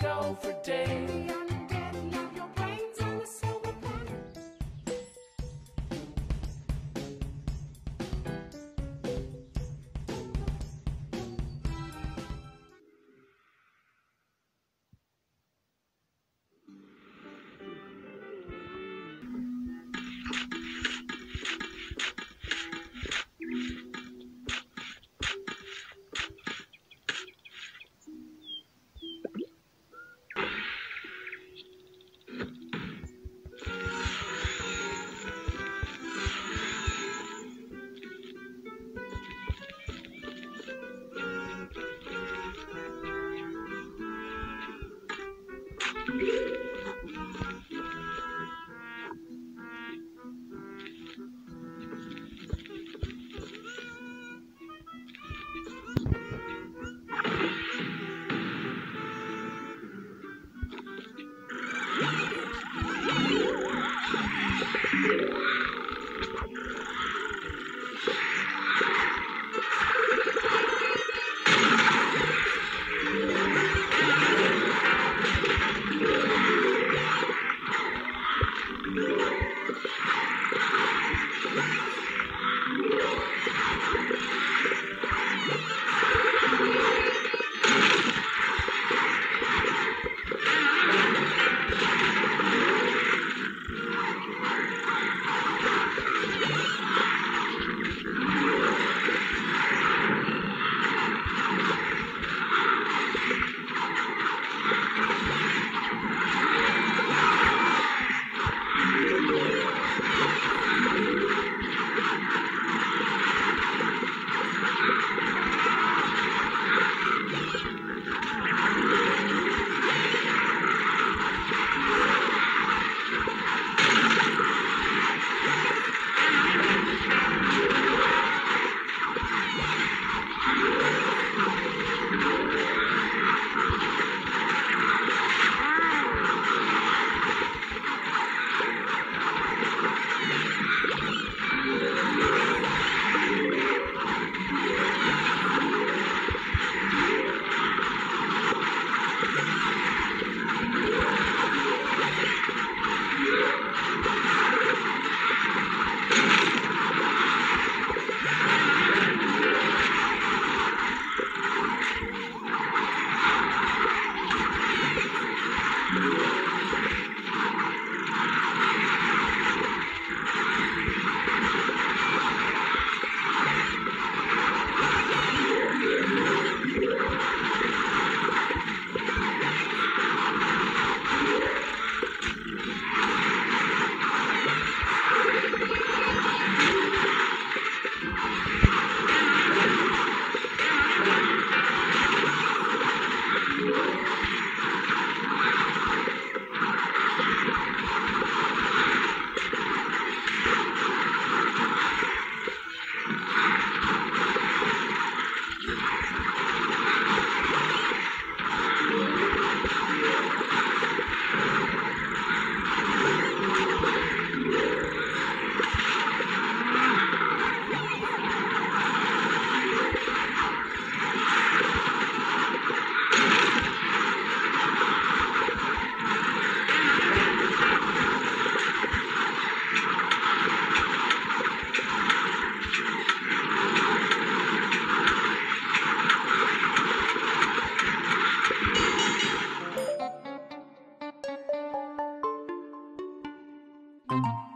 go for days. Thank you. You.